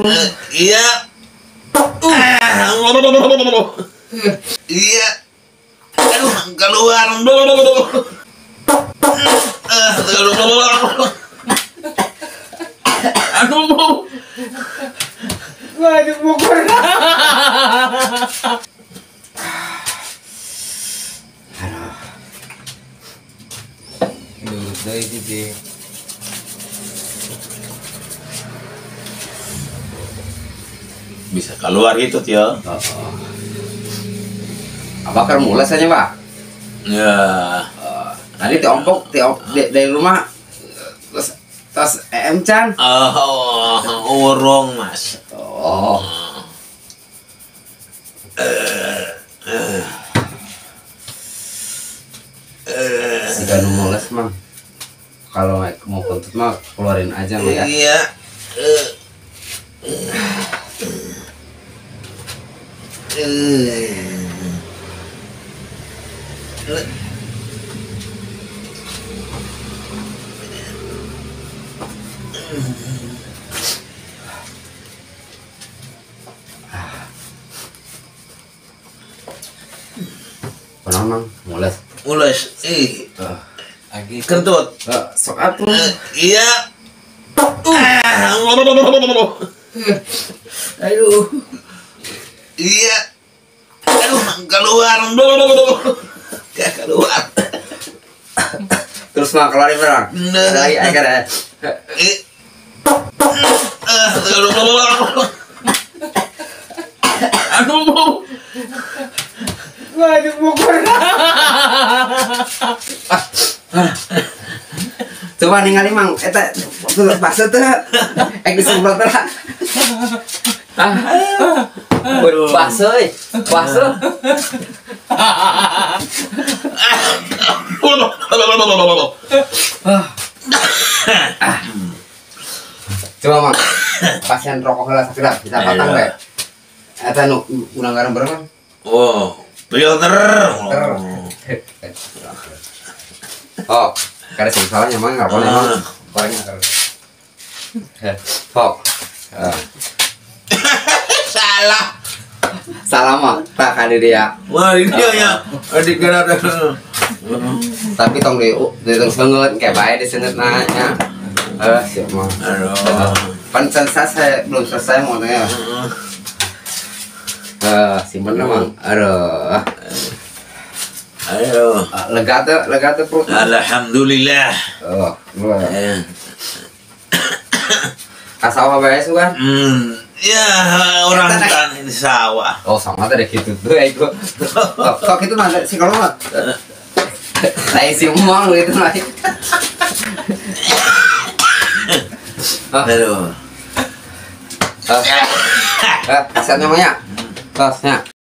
Eh, Iya. Iya. Aduh, keluar. Aduh. Waduh, bukur. Lurus deh sih. Bisa keluar gitu, Tio. Oh, oh. Apa kan mulai saja, Pak? Ya. Eh, tadi tiompok tiop di, dari rumah eh, terus terus em Chan. Oh, urung, Mas. Oh. Jika nu mules mah kalau mau kentut mah keluarin aja mah ya. Iya. Eh. Mang mules? Mules. Ih, Eh, Lagi kentut. eh, sok atuh. Eh, Iya. Ah, Aduh. Iya. Aduh, keluar. Gak keluar. Terus mah keluarin berang. Ada lagi agar ada. Eh. Aduh. Waduh, bukur. Coba ningali mang eta bakso teh ek disemprot teh. Bakso euy. Bakso. Coba mang. Pasien rokok sakilat bisa patang Iya. bae. Eta nu ulang garam berapa? Oh, filter. Oh, kada sing salahnya mang ngapon emang. Gorengnya kada. Hok. Ah. Salah mah tak kali dia. Wah, ini dia ya. Adik gara Tapi tong di di tong senget kayak bae di senget nanya. Eh, siap mah. Aduh. Pan selesai belum selesai mau nanya. Eh, simpen emang. Aduh. Ayo. Lega tuh, lega tuh perut. Alhamdulillah. Oh, gua. Eh, Kasawah bae sugan. Hmm, ya orang hutan ini sawah. Oh, sama tadi gitu tuh ya itu. Kok gitu nanti sih kalau mah. Saya si umang gitu lagi. Ah, Aduh. ah, ah, kasih namanya. Kasnya.